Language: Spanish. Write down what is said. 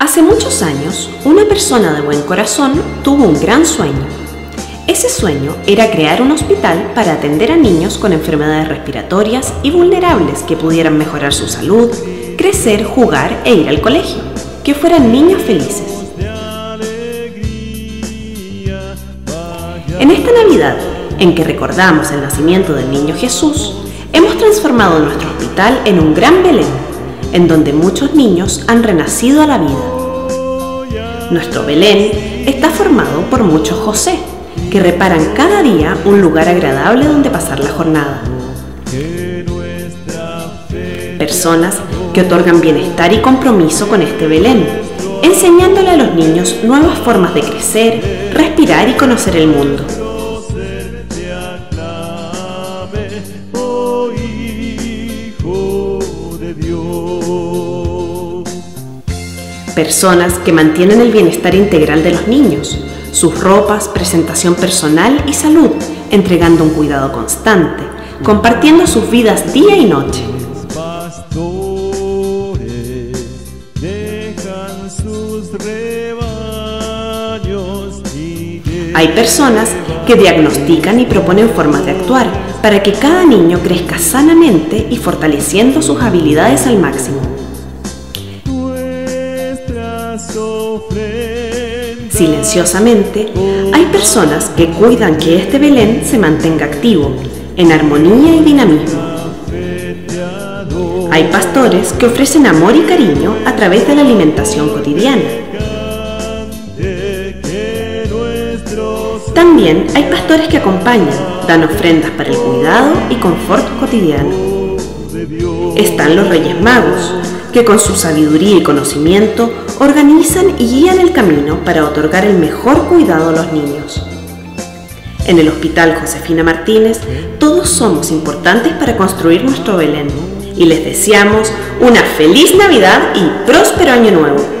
Hace muchos años, una persona de buen corazón tuvo un gran sueño. Ese sueño era crear un hospital para atender a niños con enfermedades respiratorias y vulnerables que pudieran mejorar su salud, crecer, jugar e ir al colegio, que fueran niños felices. En esta Navidad, en que recordamos el nacimiento del niño Jesús, hemos transformado nuestro hospital en un gran Belén en donde muchos niños han renacido a la vida. Nuestro Belén está formado por muchos José, que reparan cada día un lugar agradable donde pasar la jornada. Personas que otorgan bienestar y compromiso con este Belén, enseñándole a los niños nuevas formas de crecer, respirar y conocer el mundo. Personas que mantienen el bienestar integral de los niños, sus ropas, presentación personal y salud, entregando un cuidado constante, compartiendo sus vidas día y noche. Hay personas que diagnostican y proponen formas de actuar para que cada niño crezca sanamente y fortaleciendo sus habilidades al máximo. Silenciosamente, hay personas que cuidan que este Belén se mantenga activo, en armonía y dinamismo. Hay pastores que ofrecen amor y cariño a través de la alimentación cotidiana. También hay pastores que acompañan, dan ofrendas para el cuidado y confort cotidiano. Están los Reyes Magos, que con su sabiduría y conocimiento organizan y guían el camino para otorgar el mejor cuidado a los niños. En el Hospital Josefina Martínez, todos somos importantes para construir nuestro Belén y les deseamos una feliz Navidad y próspero Año Nuevo.